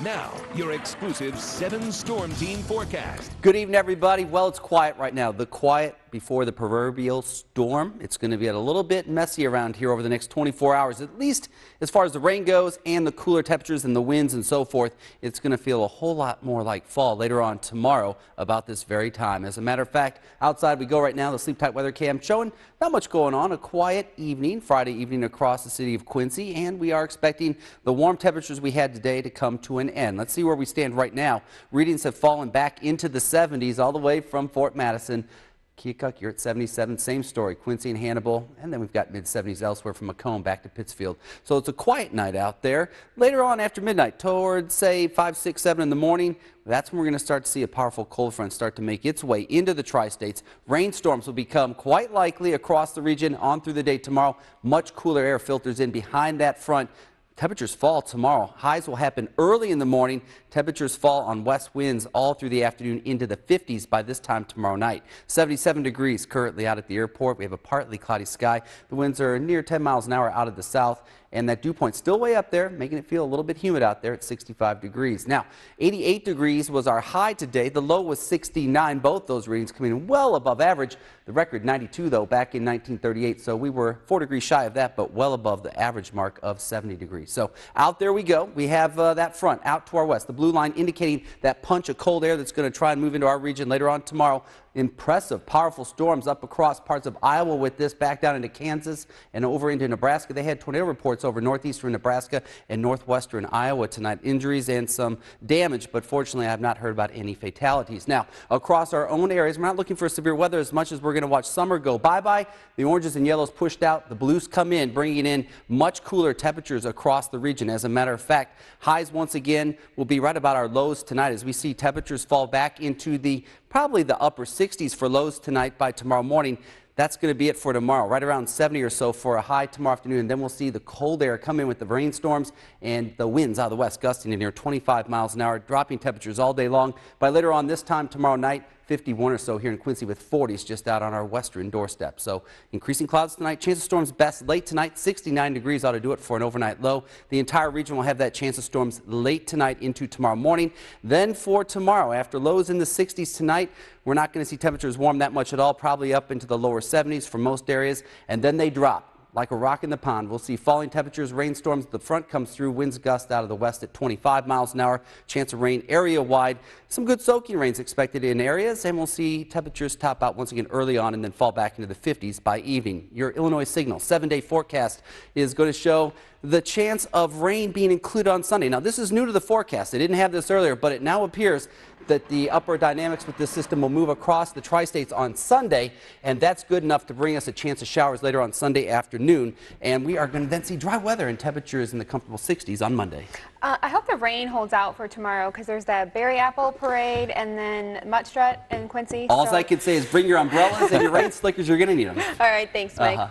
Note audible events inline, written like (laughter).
Now, your exclusive seven storm team forecast. Good evening, everybody. Well, it's quiet right now. The quiet before the proverbial storm. It's going to be a little bit messy around here over the next 24 hours, at least as far as the rain goes and the cooler temperatures and the winds and so forth. It's going to feel a whole lot more like fall later on tomorrow about this very time. As a matter of fact, outside we go right now, the sleep tight weather cam showing not much going on. A quiet evening, Friday evening across the city of Quincy, and we are expecting the warm temperatures we had today to come to an end. Let's see where we stand right now. Readings have fallen back into the 70s all the way from Fort Madison Keokuk, you're at 77. Same story. Quincy and Hannibal. And then we've got mid 70s elsewhere from Macomb back to Pittsfield. So it's a quiet night out there. Later on after midnight, towards say 5, 6, 7 in the morning, that's when we're going to start to see a powerful cold front start to make its way into the tri-states. Rainstorms will become quite likely across the region on through the day tomorrow. Much cooler air filters in behind that front. Temperatures fall tomorrow. Highs will happen early in the morning. Temperatures fall on west winds all through the afternoon into the 50s by this time tomorrow night. 77 degrees currently out at the airport. We have a partly cloudy sky. The winds are near 10 miles an hour out of the south and that dew point still way up there, making it feel a little bit humid out there at 65 degrees. Now, 88 degrees was our high today. The low was 69. Both those readings coming in well above average. The record 92, though, back in 1938. So we were four degrees shy of that, but well above the average mark of 70 degrees. So out there we go. We have uh, that front out to our west. The blue line indicating that punch of cold air that's going to try and move into our region later on tomorrow. Impressive, powerful storms up across parts of Iowa with this back down into Kansas and over into Nebraska. They had tornado reports over northeastern Nebraska and northwestern Iowa tonight. Injuries and some damage, but fortunately I have not heard about any fatalities. Now, across our own areas, we're not looking for severe weather as much as we're going to watch summer go bye-bye. The oranges and yellows pushed out, the blues come in, bringing in much cooler temperatures across the region. As a matter of fact, highs once again will be right about our lows tonight as we see temperatures fall back into the probably the upper 60s for lows tonight by tomorrow morning. That's going to be it for tomorrow, right around 70 or so for a high tomorrow afternoon. And then we'll see the cold air come in with the rainstorms and the winds out of the west gusting to near 25 miles an hour, dropping temperatures all day long. By later on this time tomorrow night, 51 or so here in Quincy with 40s just out on our western doorstep. So increasing clouds tonight. Chance of storms best late tonight. 69 degrees ought to do it for an overnight low. The entire region will have that chance of storms late tonight into tomorrow morning. Then for tomorrow, after lows in the 60s tonight, we're not going to see temperatures warm that much at all, probably up into the lower 70s for most areas, and then they drop like a rock in the pond. We'll see falling temperatures, rainstorms. The front comes through, winds gust out of the west at 25 miles an hour. Chance of rain area wide. Some good soaking rains expected in areas, and we'll see temperatures top out once again early on and then fall back into the 50s by evening. Your Illinois Signal seven-day forecast is going to show the chance of rain being included on Sunday. Now, this is new to the forecast. They didn't have this earlier, but it now appears that the upper dynamics with this system will move across the tri-states on Sunday, and that's good enough to bring us a chance of showers later on Sunday afternoon. And we are going to then see dry weather and temperatures in the comfortable 60s on Monday. Uh, I hope the rain holds out for tomorrow because there's the Barry Apple Parade and then Mutt Strut in Quincy. All so. I can say is bring your umbrellas and your rain slickers. You're going to need them. (laughs) All right. Thanks, Mike. Uh -huh.